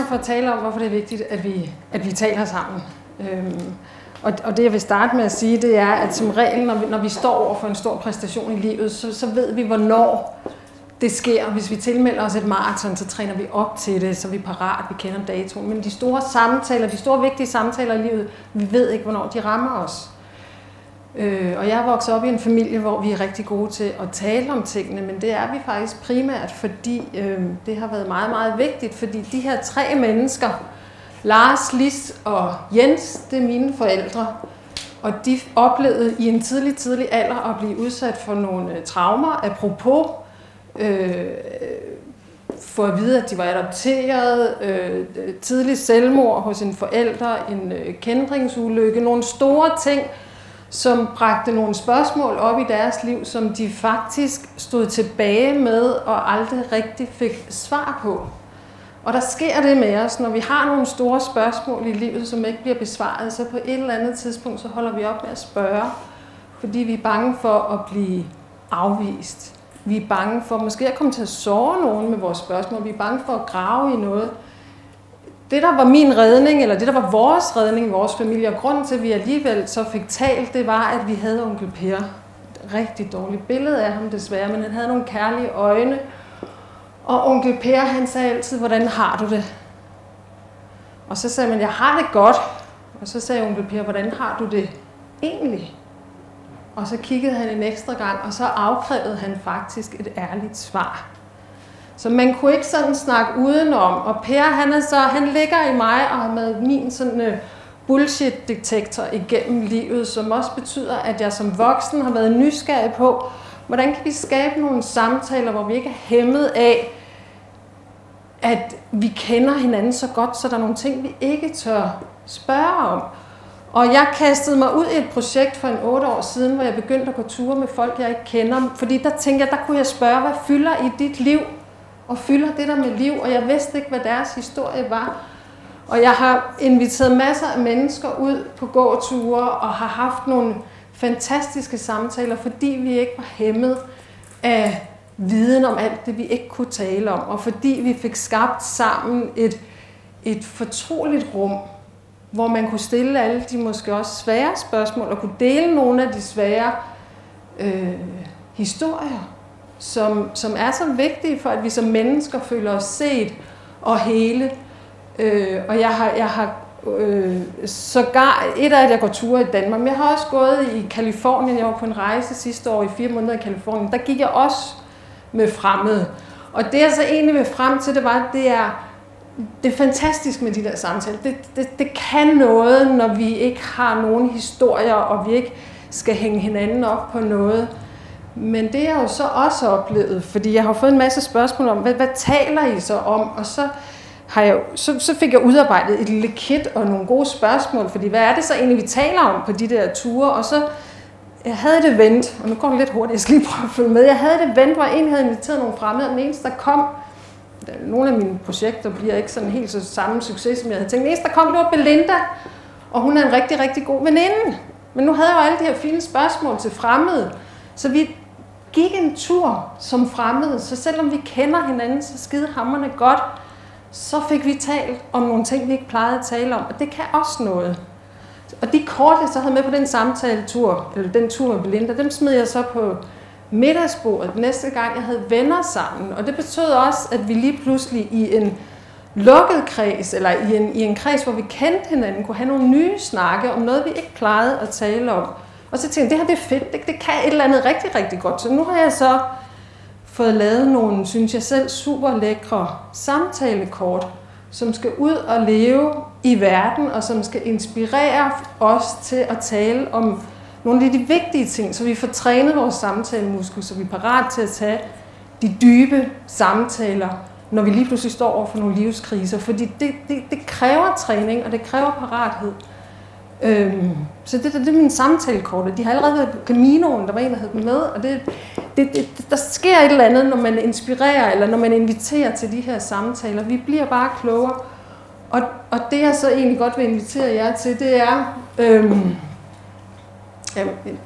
her for at tale om, hvorfor det er vigtigt, at vi, at vi taler sammen. Øhm, og, og det jeg vil starte med at sige, det er, at som regel, når vi, når vi står over for en stor præstation i livet, så, så ved vi, hvornår det sker. Hvis vi tilmelder os et maraton, så træner vi op til det, så vi er parat, vi kender datoen. Men de store samtaler, de store vigtige samtaler i livet, vi ved ikke, hvornår de rammer os. Øh, og jeg er vokset op i en familie, hvor vi er rigtig gode til at tale om tingene, men det er vi faktisk primært, fordi øh, det har været meget, meget vigtigt, fordi de her tre mennesker, Lars, Lis og Jens, det er mine forældre, og de oplevede i en tidlig, tidlig alder at blive udsat for nogle øh, traumer, apropos øh, for at vide, at de var adopteret, øh, tidlig selvmord hos en forælder, en øh, kendringsulykke, nogle store ting, som bragte nogle spørgsmål op i deres liv, som de faktisk stod tilbage med og aldrig rigtig fik svar på. Og der sker det med os, når vi har nogle store spørgsmål i livet, som ikke bliver besvaret, så på et eller andet tidspunkt, så holder vi op med at spørge, fordi vi er bange for at blive afvist. Vi er bange for måske at komme til at såre nogen med vores spørgsmål. Vi er bange for at grave i noget. Det, der var min redning, eller det, der var vores redning i vores familie, og grunden til, at vi alligevel så fik talt, det var, at vi havde onkel Per. Et rigtig dårligt billede af ham desværre, men han havde nogle kærlige øjne. Og onkel Per, han sagde altid, hvordan har du det? Og så sagde man, jeg har det godt. Og så sagde onkel Per, hvordan har du det egentlig? Og så kiggede han en ekstra gang, og så afkrævede han faktisk et ærligt svar. Så man kunne ikke sådan snakke udenom. Og Per, han, er så, han ligger i mig og har med min sådan uh, bullshit-detektor igennem livet, som også betyder, at jeg som voksen har været nysgerrig på, hvordan kan vi skabe nogle samtaler, hvor vi ikke er hæmmet af, at vi kender hinanden så godt, så der er nogle ting, vi ikke tør spørge om. Og jeg kastede mig ud i et projekt for en otte år siden, hvor jeg begyndte at gå ture med folk, jeg ikke kender. Fordi der tænkte jeg, der kunne jeg spørge, hvad fylder i dit liv? Og fylder det der med liv? Og jeg vidste ikke, hvad deres historie var. Og jeg har inviteret masser af mennesker ud på gåture og har haft nogle fantastiske samtaler, fordi vi ikke var hæmmet af viden om alt det, vi ikke kunne tale om. Og fordi vi fik skabt sammen et, et fortroligt rum, hvor man kunne stille alle de måske også svære spørgsmål, og kunne dele nogle af de svære øh, historier, som, som er så vigtige for, at vi som mennesker føler os set og hele. Øh, og jeg har, jeg har øh, sågar, et af at jeg går ture i Danmark, men jeg har også gået i Kalifornien, jeg var på en rejse sidste år i fire måneder i Kalifornien, der gik jeg også med fremmede. Og det jeg så egentlig vil frem til, det var, det er, det er fantastisk med de der samtaler. Det, det, det kan noget, når vi ikke har nogen historier, og vi ikke skal hænge hinanden op på noget. Men det er jeg jo så også oplevet, fordi jeg har fået en masse spørgsmål om, hvad, hvad taler I så om? Og så, har jeg, så, så fik jeg udarbejdet et lille kit og nogle gode spørgsmål, fordi hvad er det så egentlig, vi taler om på de der ture? Og så jeg havde det vent, og nu går det lidt hurtigt, jeg skal lige prøve at følge med. Jeg havde det vent, hvor en havde inviteret nogle fremmede, og den eneste, der kom, nogle af mine projekter bliver ikke sådan helt så samme succes, som jeg havde tænkt. Den eneste, der kom, det var Belinda, og hun er en rigtig, rigtig god veninde. Men nu havde jeg jo alle de her fine spørgsmål til fremmede, så vi gik en tur som fremmede, så selvom vi kender hinanden så skide hammerne godt, så fik vi talt om nogle ting, vi ikke plejede at tale om, og det kan også noget. Og de kort, jeg så havde med på den samtale-tur, eller den tur med Belinda, dem smed jeg så på middagsbordet næste gang, jeg havde venner sammen. Og det betød også, at vi lige pludselig i en lukket kreds, eller i en, i en kreds, hvor vi kendte hinanden, kunne have nogle nye snakke om noget, vi ikke plejede at tale om. Og så tænkte jeg, det her det er fedt, det, det kan et eller andet rigtig, rigtig godt. Så nu har jeg så fået lavet nogle, synes jeg selv, super lækre samtalekort, som skal ud og leve i verden, og som skal inspirere os til at tale om nogle af de vigtige ting, så vi får trænet vores samtalemuskel, så vi er parat til at tage de dybe samtaler, når vi lige pludselig står over for nogle livskriser. Fordi det, det, det kræver træning, og det kræver parathed. Øhm, så det, det, det er min samtalekort. De har allerede været på Caminoen, der var en, der havde dem med. Og det, det, det, der sker et eller andet, når man inspirerer, eller når man inviterer til de her samtaler. Vi bliver bare klogere. Og, og det jeg så egentlig godt vil invitere jer til, det er... Øhm,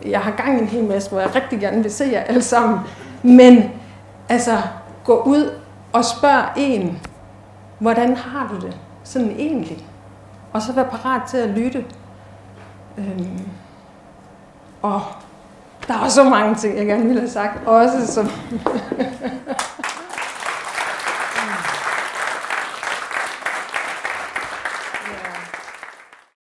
jeg har gang i en hel masse, hvor jeg rigtig gerne vil se jer alle sammen. Men altså, gå ud og spørg en, hvordan har du det sådan egentlig? Og så vær parat til at lytte. Øhm, og der er så mange ting, jeg gerne ville have sagt, også som